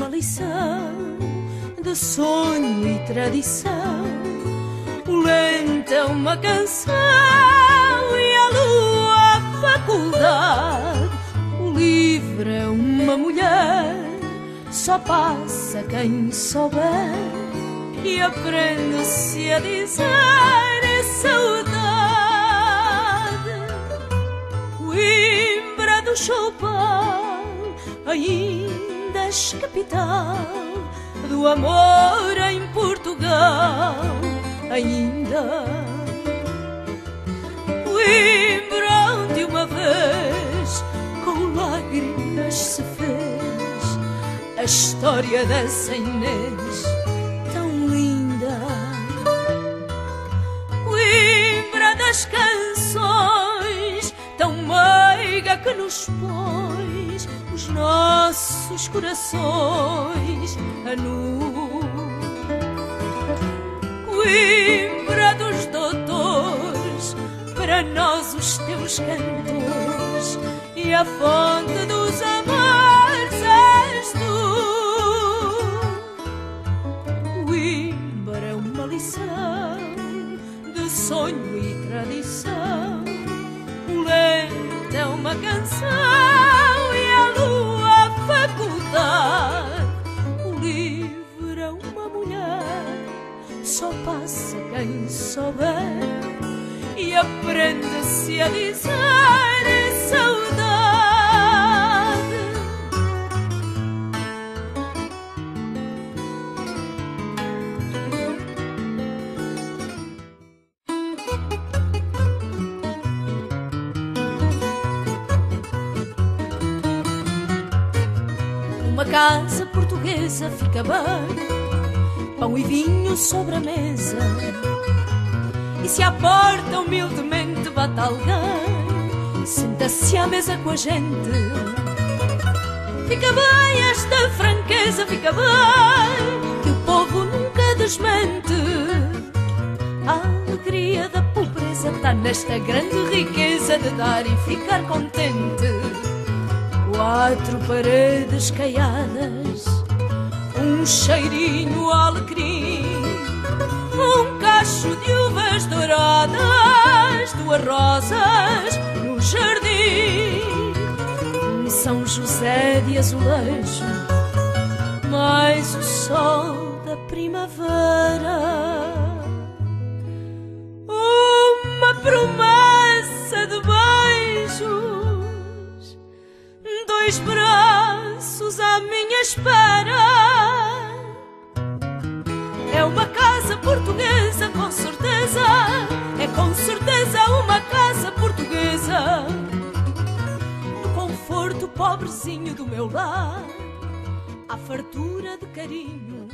uma lição de sonho e tradição. O lento é uma canção e a lua a faculdade. O livre é uma mulher, só passa quem souber e aprende-se a dizer é saudade. Coimbra do Choupal, ainda és capital do amor em Portugal, ainda. Coimbra onde uma vez com lágrimas se fez a história dessa Inês tão linda. Coimbra das canções, que nos pôs os nossos corações a nu. Coimbra dos doutores, para nós os teus cantores e a fonte dos amores és tu. Coimbra é uma lição de sonho e tradição. É uma canção e a lua a faculdade. O livre é uma mulher, só passa quem souber e aprende-se a dizer Uma casa portuguesa fica bem, pão e vinho sobre a mesa. E se à porta humildemente bate alguém, senta-se à mesa com a gente. Fica bem esta franqueza, fica bem, que o povo nunca desmente. A alegria da pobreza está nesta grande riqueza de dar e ficar contente. Quatro paredes caiadas, um cheirinho alecrim, um cacho de uvas douradas, duas rosas no jardim, um São José de azulejo, espera. É uma casa portuguesa, com certeza. É com certeza uma casa portuguesa. No conforto pobrezinho do meu lar, há fartura de carinho